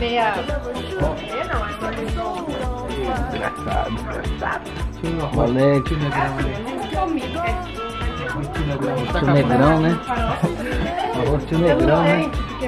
Maria. É, não, é uma pessoa. Desgraçado, desgraçado. Moleque, Tio Negrão, né? Arroz tio Negrão, né? Que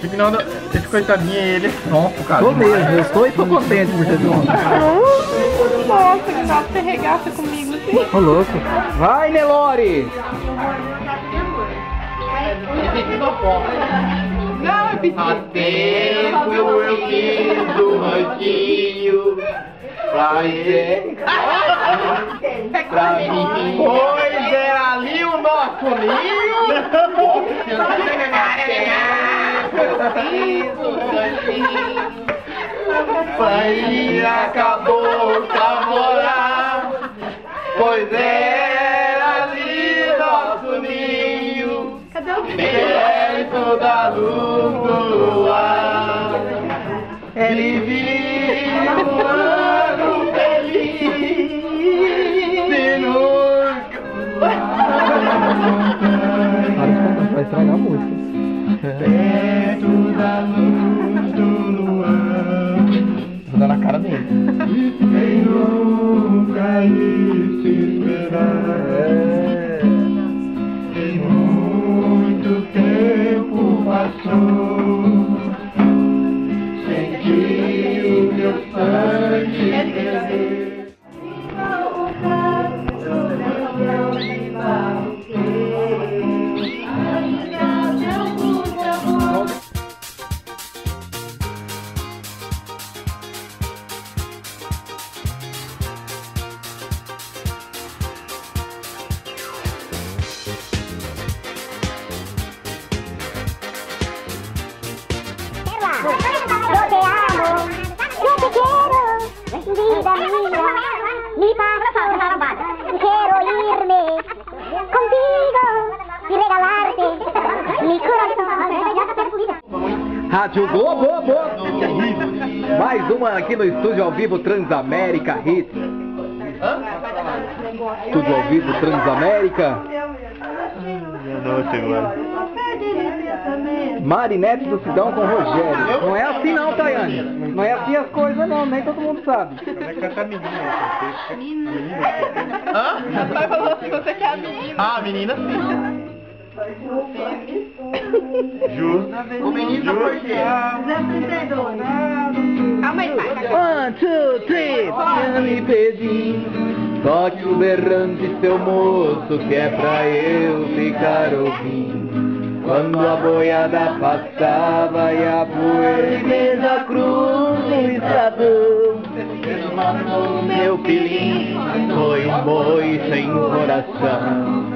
Terminando, esse coitadinho ele é cara. Tô mesmo, eu estou e tô contente por ser dono. Nossa, que pra você regaça comigo assim. Ô louco. Vai, Nelore! Não, é pequeno. Tempo eu fiz do ranquinho pra ir pra mim. Pois é ali o nosso ninho. Aí acabou pra morar, pois era ali nosso ninho. Cadê o Perto da luz do luar Vivi um ano feliz E nunca Vai estragar a música. Yo te amo, yo te quiero, vida mía, mi pasión. Quiero irme contigo y regalarte mi corazón. Rádio Globo! Mais uma aqui no estúdio ao vivo Transamérica Hits. Estúdio ao vivo Transamérica. Nossa, agora. Marinete do Sidão com Rogério. Não é assim não, Tayane. Não é assim as coisas não, nem todo mundo sabe. Como é essa menina? Hã? Vai falou se você quer a menina. Ah, a menina sim. Justo. O menino por quê? Calma aí, pai. One, two, three, tinha me. Toque o berrante, seu moço, que é pra eu ficar ouvindo. Quando a boiada passava e a poeira cruz no estradão. Meu filhinho foi um boi sem coração.